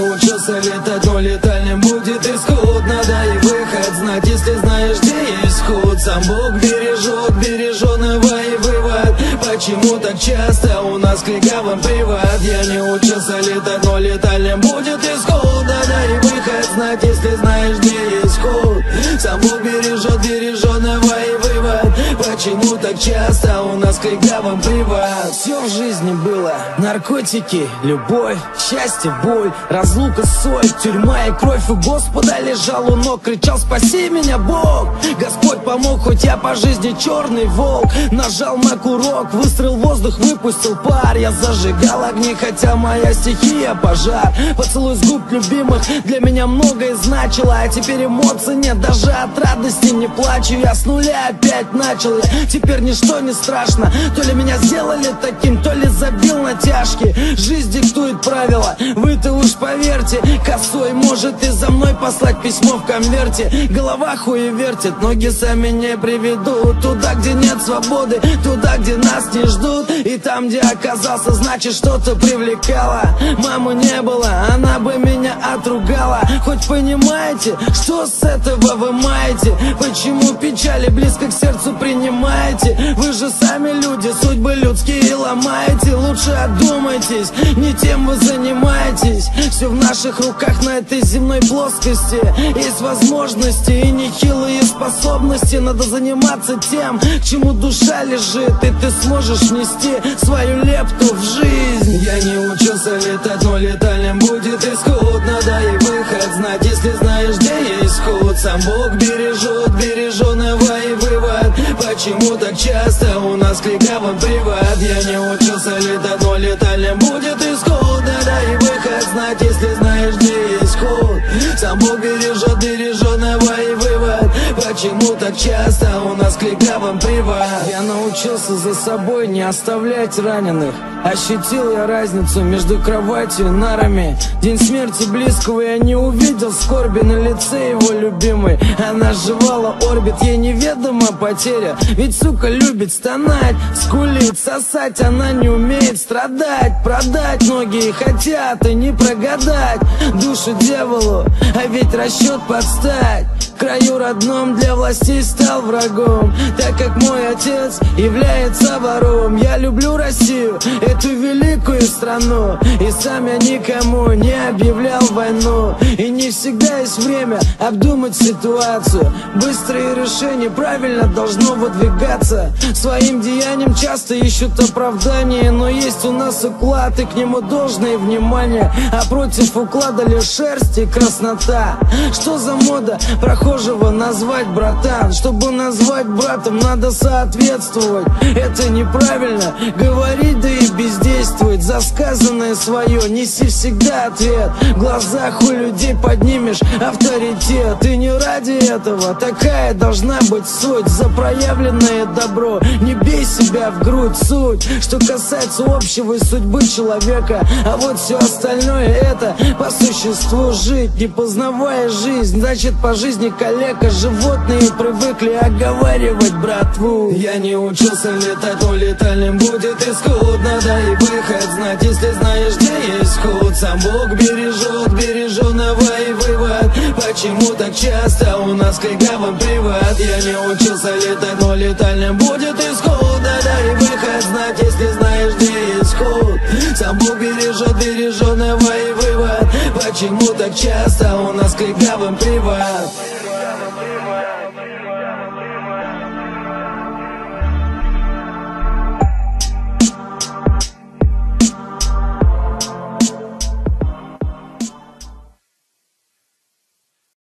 учился летать, но летальным будет исход Надо и выход знать, если знаешь, где есть ход Сам Бог бережет, береженного и вывод. Почему так часто у нас к легавым привод? Я не учился летать, но летальным будет исход Надо и выход знать, если знаешь, где есть ход Сам Бог бережет, вывод Почему так часто у нас к легавым привод? Все в жизни было, наркотики, любовь, счастье, боль Разлука, соль, тюрьма и кровь. У Господа лежал у ног, кричал спаси меня, Бог! Господь помог, хоть я по жизни черный волк. Нажал на курок, выстрел воздух, выпустил пар. Я зажигал огни, хотя моя стихия пожар. Поцелуй с губ любимых для меня многое значило. А теперь эмоций нет, даже от радости не плачу. Я с нуля опять начал, теперь ничто не страшно. То ли меня сделали таким, то ли забил на тяжкие. Жизнь диктует правила, вы-то уж поверьте Косой может и за мной послать письмо в конверте. Голова хуе вертит, ноги сами не приведут. Туда, где нет свободы, туда, где нас не ждут. И там, где оказался, значит что-то привлекало. Мамы не было, она бы меня отругала. Хоть понимаете, что с этого вы маете? Почему печали близко к сердцу принимаете Вы же сами люди, судьбы людские ломаете. Лучше одумайтесь, не тем вы занимаетесь. Все в наших руках на этой земной плоскости. Есть возможности и нехилые способности. Надо заниматься тем, к чему душа лежит. И ты сможешь внести свою лепту в жизнь. Я не учился летать, но летальным будет исход. Надо и выход знать, если знаешь, где есть ход Сам Бог вывод Почему так часто у нас к легавым привод Я не учился летать, но летальным будет исход Надо и выход знать, если знаешь, где есть ход. Сам Бог бережет береженного и вывод. Почему так часто у нас к легавым привод Я научился за собой не оставлять раненых Ощутил я разницу между кроватью и нарами. День смерти близкого я не увидел. Скорби на лице его любимой. Она жевала орбит, ей неведома потеря. Ведь сука любит стонать, скулить, сосать. Она не умеет страдать, продать. Многие хотят и не прогадать. Душу дьяволу, а ведь расчет подстать. Краю родном для властей стал врагом. Так как мой отец является вором Я люблю Россию, эту великую страну. И сам я никому не объявлял войну. И не всегда есть время обдумать ситуацию. Быстрые решения правильно должно выдвигаться. Своим деяниям часто ищут оправдание Но есть у нас уклад и к нему должное внимание. А против уклада лишь шерсть и краснота. Что за мода прохожего назвать братан? Чтобы назвать братом надо соответствовать. Это неправильно говорить За сказанное свое неси всегда ответ. В глазах у людей поднимешь авторитет. И не ради этого такая должна быть суть. За проявленное добро не бей себя в грудь. Суть, что касается общего и судьбы человека. А вот все остальное это по существу жить. Не познавая жизнь, значит по жизни калека. Животные привыкли оговаривать братву. Я не учился летать, но летальным будет исход Надо и выход знать, если знаешь, где есть ход. Сам Бог бережет береженного и вывод. Почему так часто у нас к привод Я не учился летать, но летальным будет исход. Надо и выход знать, если знаешь, где есть ход. Сам Бог бережет береженного и вывод. Почему так часто у нас к привод